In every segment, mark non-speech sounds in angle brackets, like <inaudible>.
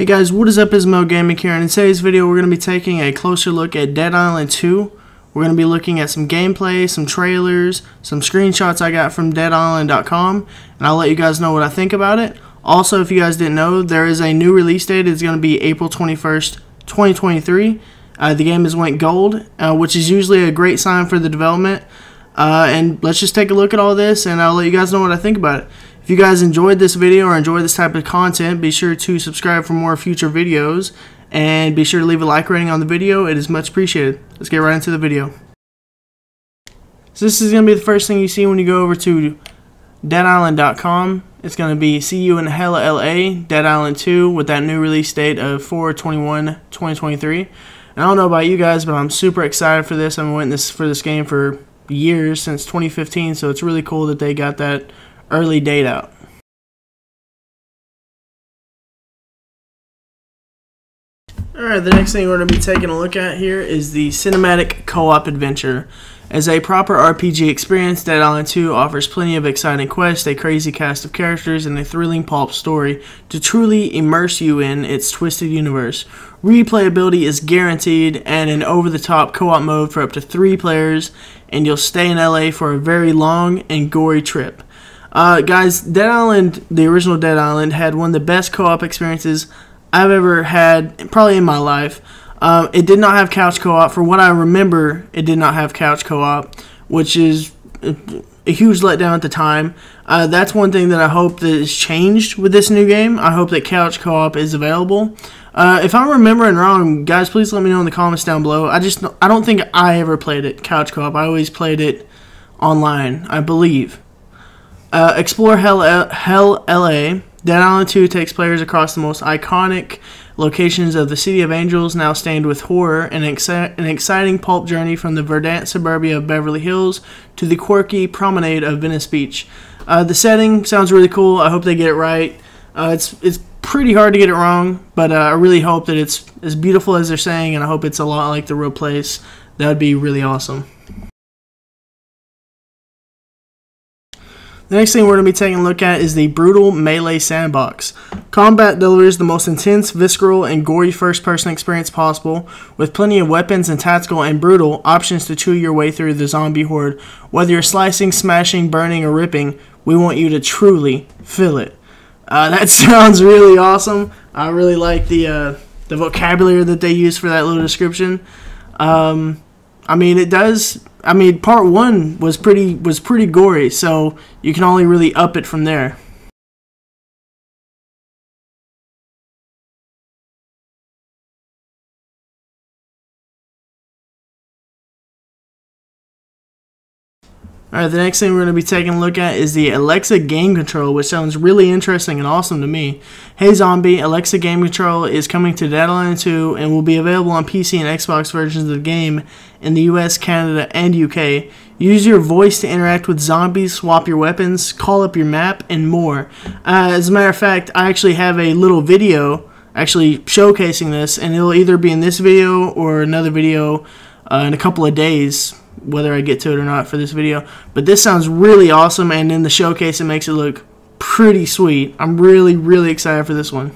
Hey guys, what is up? Ismo Gaming here, and in today's video we're going to be taking a closer look at Dead Island 2. We're going to be looking at some gameplay, some trailers, some screenshots I got from DeadIsland.com, and I'll let you guys know what I think about it. Also, if you guys didn't know, there is a new release date. It's going to be April 21st, 2023. Uh, the game has went gold, uh, which is usually a great sign for the development. Uh, and let's just take a look at all this, and I'll let you guys know what I think about it. If you guys enjoyed this video or enjoy this type of content, be sure to subscribe for more future videos and be sure to leave a like rating on the video. It is much appreciated. Let's get right into the video. So this is going to be the first thing you see when you go over to deadisland.com. It's going to be See You in Hell LA, Dead Island 2 with that new release date of 4-21-2023. And I don't know about you guys, but I'm super excited for this. I've been waiting this for this game for years, since 2015, so it's really cool that they got that early date out. Alright, the next thing we're going to be taking a look at here is the Cinematic Co-op Adventure. As a proper RPG experience, Dead Island 2 offers plenty of exciting quests, a crazy cast of characters, and a thrilling pulp story to truly immerse you in its twisted universe. Replayability is guaranteed, and an over-the-top co-op mode for up to three players, and you'll stay in LA for a very long and gory trip. Uh, guys, Dead Island, the original Dead Island, had one of the best co-op experiences I've ever had, probably in my life. Uh, it did not have couch co-op. For what I remember, it did not have couch co-op, which is a huge letdown at the time. Uh, that's one thing that I hope that is changed with this new game. I hope that couch co-op is available. Uh, if I'm remembering wrong, guys, please let me know in the comments down below. I just I don't think I ever played it couch co-op. I always played it online, I believe. Uh, Explore Hell, Hell LA. Dead Island 2 takes players across the most iconic locations of the City of Angels, now stained with horror, an, an exciting pulp journey from the verdant suburbia of Beverly Hills to the quirky promenade of Venice Beach. Uh, the setting sounds really cool. I hope they get it right. Uh, it's it's pretty hard to get it wrong, but uh, I really hope that it's as beautiful as they're saying, and I hope it's a lot like the real place. That would be really awesome. The next thing we're going to be taking a look at is the Brutal Melee Sandbox. Combat delivers the most intense, visceral, and gory first person experience possible, with plenty of weapons and tactical and brutal options to chew your way through the zombie horde. Whether you're slicing, smashing, burning, or ripping, we want you to truly feel it. Uh, that <laughs> sounds really awesome. I really like the, uh, the vocabulary that they use for that little description. Um, I mean, it does I mean, part one was pretty was pretty gory, so you can only really up it from there. Alright, the next thing we're going to be taking a look at is the Alexa Game Control, which sounds really interesting and awesome to me. Hey Zombie, Alexa Game Control is coming to Dead Island 2 and will be available on PC and Xbox versions of the game in the US, Canada, and UK. Use your voice to interact with zombies, swap your weapons, call up your map, and more. Uh, as a matter of fact, I actually have a little video actually showcasing this, and it'll either be in this video or another video uh, in a couple of days whether I get to it or not for this video. But this sounds really awesome, and in the showcase, it makes it look pretty sweet. I'm really, really excited for this one.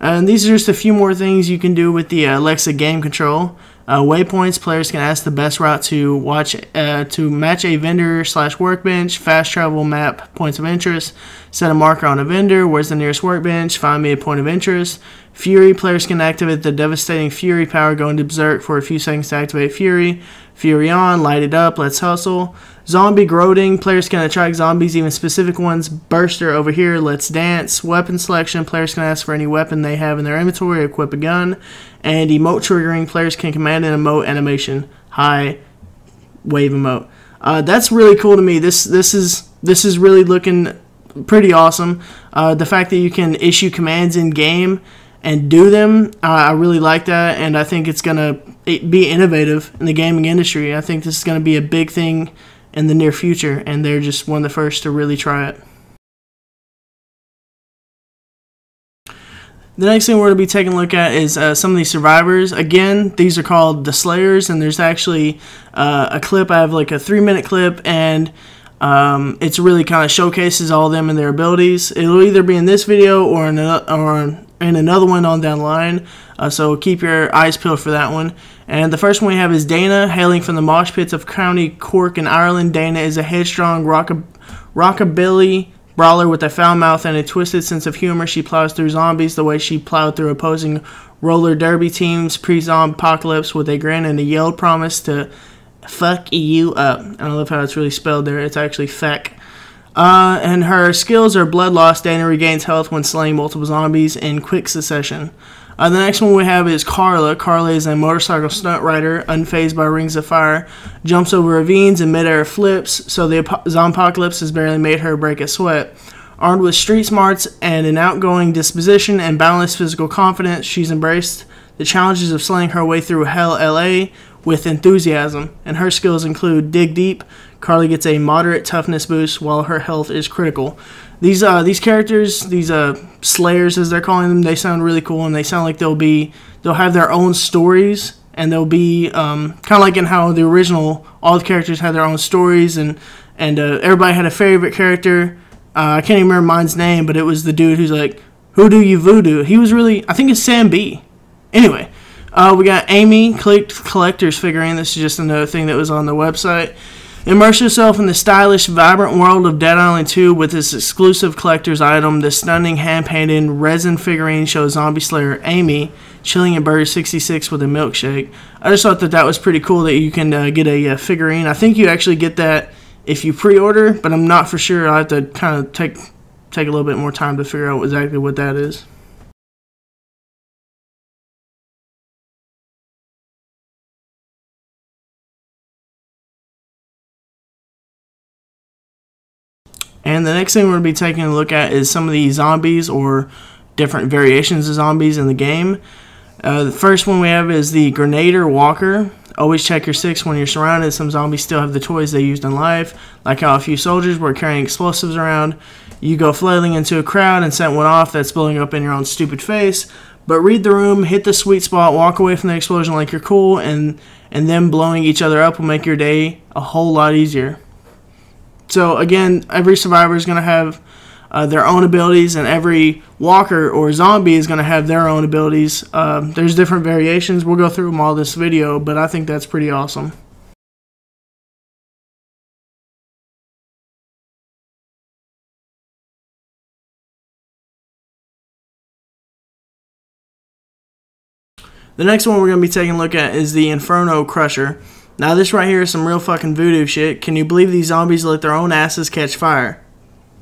And these are just a few more things you can do with the Alexa game control. Uh, waypoints, players can ask the best route to watch uh, to match a vendor slash workbench. Fast travel map points of interest. Set a marker on a vendor. Where's the nearest workbench? Find me a point of interest. Fury, players can activate the devastating Fury power, go into Berserk for a few seconds to activate Fury. Fury on, light it up, let's hustle. Zombie Goading, players can attract zombies, even specific ones. Burster over here, let's dance. Weapon selection, players can ask for any weapon they have in their inventory, equip a gun. And emote triggering, players can command an emote animation. High wave emote. Uh, that's really cool to me. This this is this is really looking pretty awesome. Uh, the fact that you can issue commands in game and do them, uh, I really like that, and I think it's gonna be innovative in the gaming industry. I think this is gonna be a big thing in the near future, and they're just one of the first to really try it. The next thing we're going to be taking a look at is uh, some of these survivors. Again, these are called the Slayers, and there's actually uh, a clip. I have like a three minute clip, and um, it's really kind of showcases all of them and their abilities. It'll either be in this video or in, a, or in another one on down the line. Uh, so keep your eyes peeled for that one. And the first one we have is Dana, hailing from the mosh pits of County Cork in Ireland. Dana is a headstrong rockabilly brawler with a foul mouth and a twisted sense of humor. She plows through zombies the way she plowed through opposing roller derby teams pre-zombie apocalypse with a grin and a yelled promise to fuck you up. And I love how it's really spelled there. It's actually feck. Uh, and her skills are blood loss. Dana regains health when slaying multiple zombies in quick succession. Uh, the next one we have is Carla. Carla is a motorcycle stunt rider, unfazed by rings of fire, jumps over ravines and midair flips, so the zombie apocalypse has barely made her break a sweat. Armed with street smarts and an outgoing disposition and boundless physical confidence, she's embraced the challenges of slaying her way through Hell LA with enthusiasm, and her skills include dig deep. Carly gets a moderate toughness boost while her health is critical. These uh, these characters, these uh, slayers as they're calling them, they sound really cool, and they sound like they'll be they'll have their own stories, and they'll be um, kind of like in how the original all the characters had their own stories, and and uh, everybody had a favorite character. Uh, I can't even remember mine's name, but it was the dude who's like, "Who do you voodoo?" He was really, I think it's Sam B. Anyway, uh, we got Amy collector's figurine. This is just another thing that was on the website. Immerse yourself in the stylish, vibrant world of Dead Island 2 with this exclusive collector's item. The stunning hand-painted resin figurine shows zombie slayer Amy chilling in Burger 66 with a milkshake. I just thought that that was pretty cool that you can uh, get a, uh, figurine. I think you actually get that if you pre-order, but I'm not for sure. I have to kind of take take a little bit more time to figure out exactly what that is. And the next thing we're going to be taking a look at is some of the zombies or different variations of zombies in the game. Uh, the first one we have is the Grenader Walker. Always check your six when you're surrounded. Some zombies still have the toys they used in life, like how a few soldiers were carrying explosives around. You go flailing into a crowd and set one off that's blowing up in your own stupid face. But read the room, hit the sweet spot, walk away from the explosion like you're cool, and and them blowing each other up will make your day a whole lot easier. So again, every survivor is going to have uh, their own abilities, and every walker or zombie is going to have their own abilities. Uh, there's different variations. We'll go through them all this video, but I think that's pretty awesome. The next one we're going to be taking a look at is the Inferno Crusher. Now this right here is some real fucking voodoo shit. Can you believe these zombies let their own asses catch fire?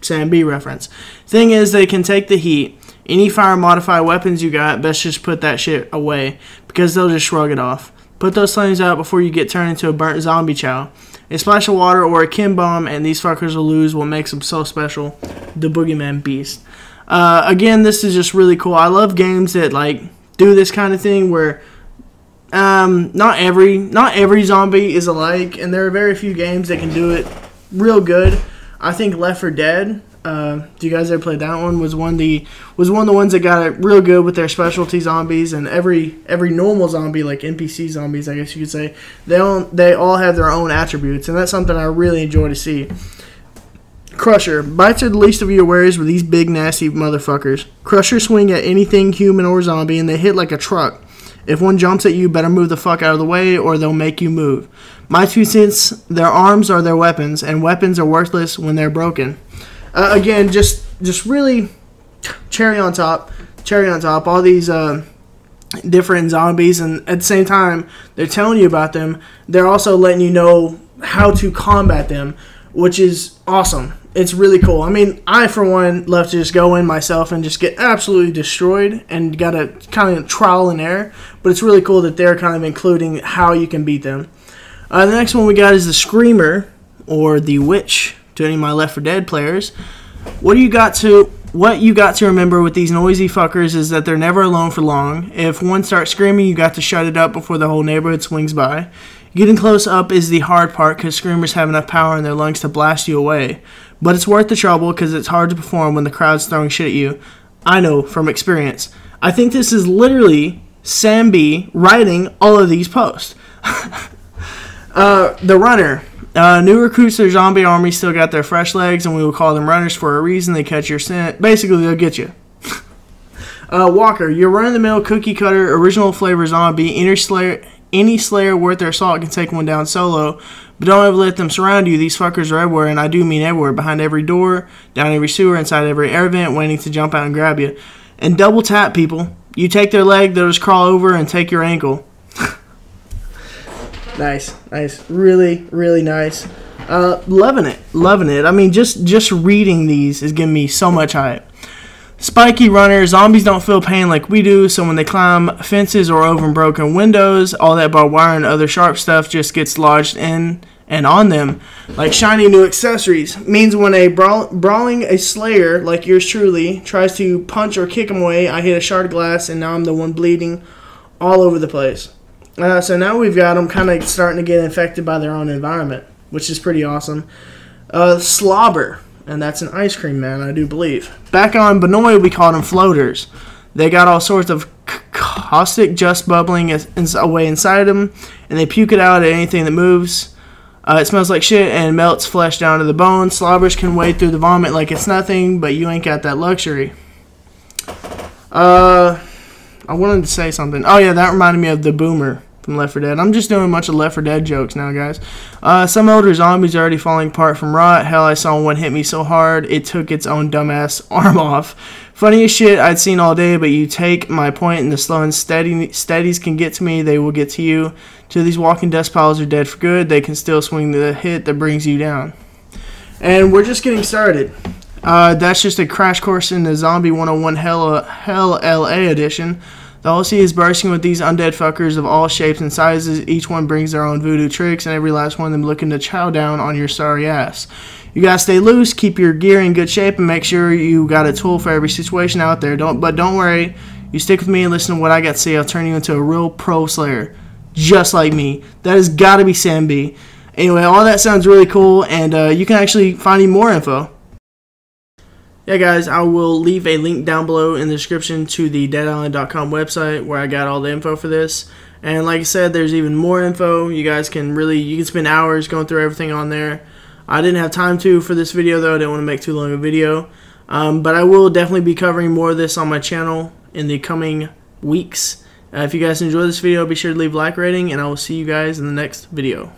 Sam B reference. Thing is, they can take the heat. Any fire modified weapons you got, best just put that shit away because they'll just shrug it off. Put those flames out before you get turned into a burnt zombie chow. A splash of water or a Kim bomb, and these fuckers will lose what makes them so special. The Boogeyman Beast. Uh, again, this is just really cool. I love games that like do this kind of thing where um, not every not every zombie is alike, and there are very few games that can do it real good. I think Left 4 Dead. Uh, do you guys ever play that one? Was one the was one of the ones that got it real good with their specialty zombies and every every normal zombie like NPC zombies, I guess you could say. They all they all have their own attributes, and that's something I really enjoy to see. Crusher. Bites are the least of your worries with these big nasty motherfuckers. Crusher swing at anything human or zombie, and they hit like a truck. If one jumps at you, better move the fuck out of the way or they'll make you move. My two cents, their arms are their weapons, and weapons are worthless when they're broken. Uh, again, just just really cherry on top, cherry on top. All these uh, different zombies, and at the same time, they're telling you about them. They're also letting you know how to combat them, which is awesome it's really cool. I mean, I for one love to just go in myself and just get absolutely destroyed and got a kind of trial and error. But it's really cool that they're kind of including how you can beat them. Uh, the next one we got is the Screamer or the Witch. To any of my Left 4 Dead players, what do you got to what you got to remember with these noisy fuckers is that they're never alone for long. If one starts screaming, you got to shut it up before the whole neighborhood swings by. Getting close up is the hard part because screamers have enough power in their lungs to blast you away. But it's worth the trouble because it's hard to perform when the crowd's throwing shit at you. I know from experience. I think this is literally Sam B writing all of these posts. <laughs> uh, the runner. Uh, new recruits to the zombie army still got their fresh legs, and we will call them runners for a reason. They catch your scent. Basically, they'll get you. <laughs> uh, Walker, your run-of-the-mill cookie cutter original flavor zombie. Any slayer, any slayer worth their salt can take one down solo, but don't ever let them surround you. These fuckers are everywhere, and I do mean everywhere. Behind every door, down every sewer, inside every air vent, waiting to jump out and grab you. And double tap people. You take their leg, they'll just crawl over and take your ankle. <laughs> nice, nice, really, really nice. Uh, loving it, loving it. I mean, just just reading these is giving me so much hype. Spiky runner, zombies don't feel pain like we do, so when they climb fences or over broken windows, all that barbed wire and other sharp stuff just gets lodged in and on them. Like shiny new accessories means when a brawl- brawling a slayer like yours truly tries to punch or kick him away, I hit a shard glass and now I'm the one bleeding all over the place. Uh, so now we've got them kind of starting to get infected by their own environment, which is pretty awesome. Uh, slobber, and that's an ice cream man, I do believe. Back on Banoi, we called them floaters. They got all sorts of caustic just bubbling away inside them, and they puke it out at anything that moves. Uh, it smells like shit and melts flesh down to the bone. Slobbers can wade through the vomit like it's nothing, but you ain't got that luxury. Uh, I wanted to say something. Oh yeah, that reminded me of the Boomer from Left 4 Dead. I'm just doing a bunch of Left 4 Dead jokes now, guys. Uh, some older zombies are already falling apart from rot. Hell, I saw one hit me so hard it took its own dumbass <laughs> arm off. Funniest shit I'd seen all day, but you take my point, and the slow and steady steadies can get to me. They will get to you. Till these walking dust piles are dead for good, they can still swing the hit that brings you down. And we're just getting started. Uh, that's just a crash course in the Zombie 101 Hell, Hell LA edition. The OC is bursting with these undead fuckers of all shapes and sizes. Each one brings their own voodoo tricks, and every last one of them looking to chow down on your sorry ass. You gotta stay loose, keep your gear in good shape, and make sure you got a tool for every situation out there. Don't, but don't worry, you stick with me and listen to what I got to say. I'll turn you into a real pro slayer, just like me. That has got to be Sam B. Anyway, all that sounds really cool, and uh, you can actually find me more info yeah, guys, I will leave a link down below in the description to the deadisland.com website where I got all the info for this. And like I said, there's even more info. You guys can really, you can spend hours going through everything on there. I didn't have time to for this video, though. I didn't want to make too long a video. Um, but I will definitely be covering more of this on my channel in the coming weeks. Uh, if you guys enjoyed this video, be sure to leave a like rating, and I will see you guys in the next video.